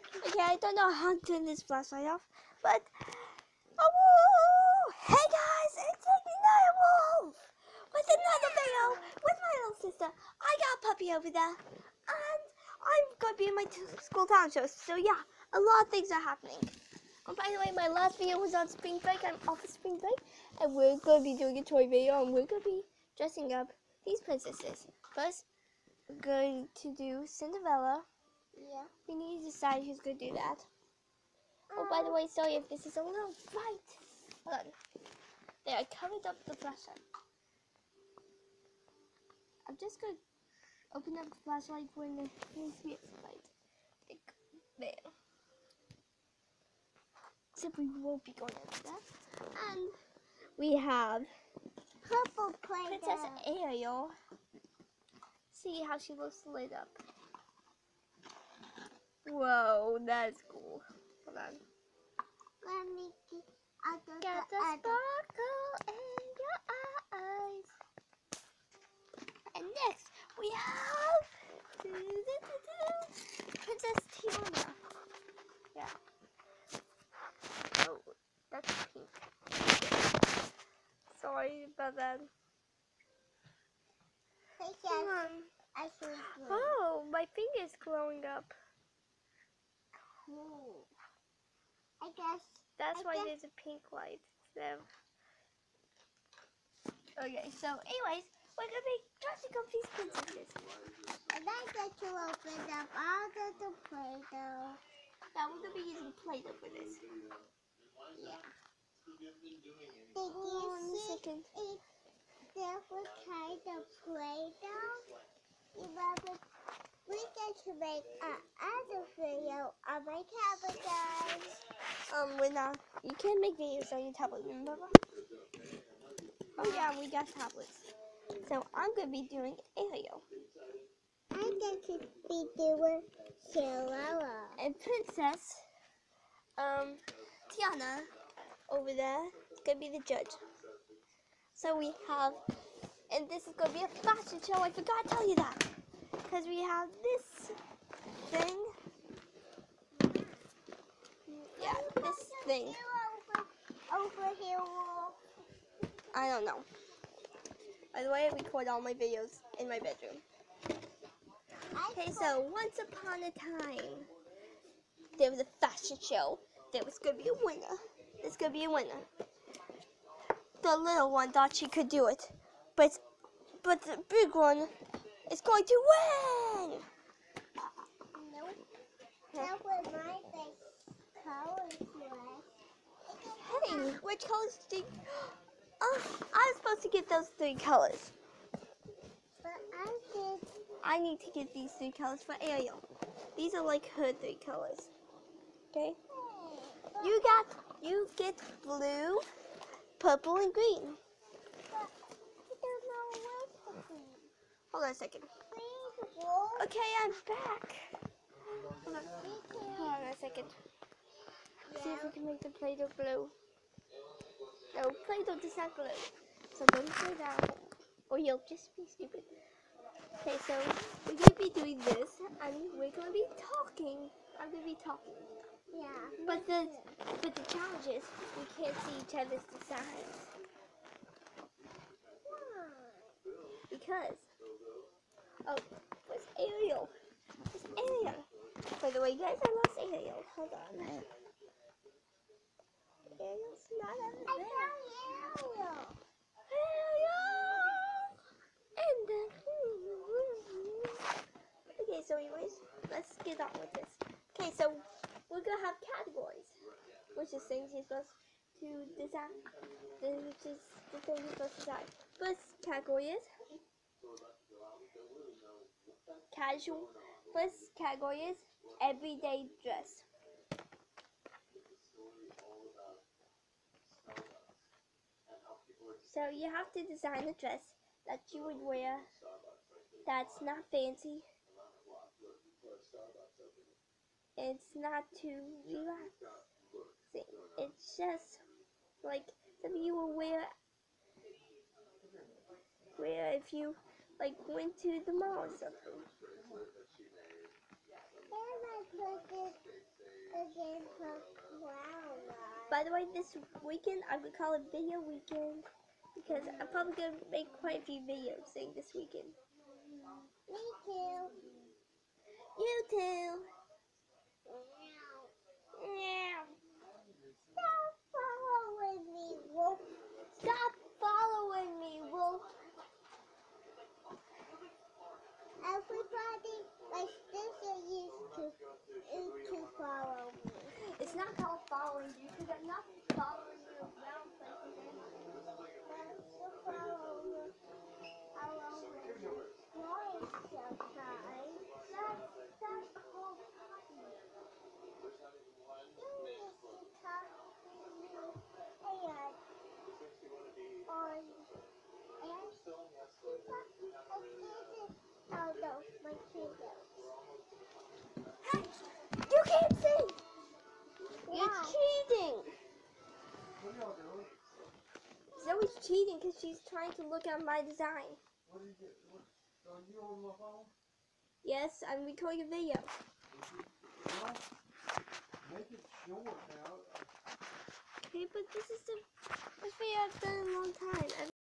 Okay, I don't know how to turn this flashlight off, but oh, hey guys, it's Ignite Wolf with another video with my little sister. I got a puppy over there, and I'm gonna be in my school town show. So yeah, a lot of things are happening. And by the way, my last video was on spring break. I'm off of spring break, and we're gonna be doing a toy video, and we're gonna be dressing up these princesses. First, we're going to do Cinderella. Yeah. We need to decide who's gonna do that. Oh, by the way, sorry if this is a little bright. Hold on. There, I covered up the flashlight. I'm just gonna open up the flashlight when it needs to be light. Like, there. Except we won't be going into that. And we have Purple play Princess Ariel. See how she looks lit up. Whoa, that's cool. Hold on. Let me get out Got the the sparkle in your eyes. And next we have Princess Tiana. Yeah. Oh, that's pink. Sorry about that. Princess, Come on. I see. Oh, my finger's glowing up. Cool. I guess. That's I why guess- there's a pink light. So. Okay, so anyways, we're gonna make be dressing up these princesses. And I get to open up all of the Play-Doh. Now we're gonna be using Play-Doh for this. Yeah. Did One you see second. it? Different kind of Play-Doh. Remember, we get to make uh, another video on my tablet, guys. Um, we're not. You can't make videos on your tablet, remember? Oh yeah, we got tablets. So I'm gonna be doing Ariel I get to be doing Cinderella. and Princess. Um, Tiana over there is gonna be the judge. So we have, and this is gonna be a fashion show. I forgot to tell you that, because we have this thing. Yeah, this thing. Over, here, I don't know. By the way, I record all my videos in my bedroom. Okay, so once upon a time, there was a fashion show. There was gonna be a winner. There's gonna be a winner. The little one thought she could do it, but but the big one is going to win. Nope. That was my best colors was. Hey, which colors do? You... Oh, I was supposed to get those three colors. But I did. I need to get these three colors for Ariel. These are like her three colors. Okay. You got you get blue, purple, and green. Hold on a second. Okay, I'm back. Hold on, hold on a second. See if we can make the Play-Doh blue. No, Play-Doh does not glue. So don't say that, or you'll just be stupid. Okay, so we're gonna be doing this, and we're gonna be talking. I'm gonna be talking. Yeah. But the but the challenge is we can't see each other's designs Why? because oh, where's Ariel? Where's Ariel? By the way, guys, I lost Ariel. Hold on. Ariel's not I over there. found Ariel. Okay, so anyways, let's get on with this. Okay, so we're gonna have categories, which is things you're supposed to design, which is the thing you're supposed to design. First category is casual. First category is everyday dress. So you have to design a dress that you would wear that's not fancy. It's not too relaxing. It's just like something you would wear wear if you like went to the mall or something. By the way, this weekend I would call it video weekend because I'm probably gonna make quite a few videos saying this weekend. Cheating because she's trying to look at my design. What are you get? What, are you on my phone? Yes, I'm recording a video. Well, make it short now. Okay, but this is the first video I've done in a long time. I've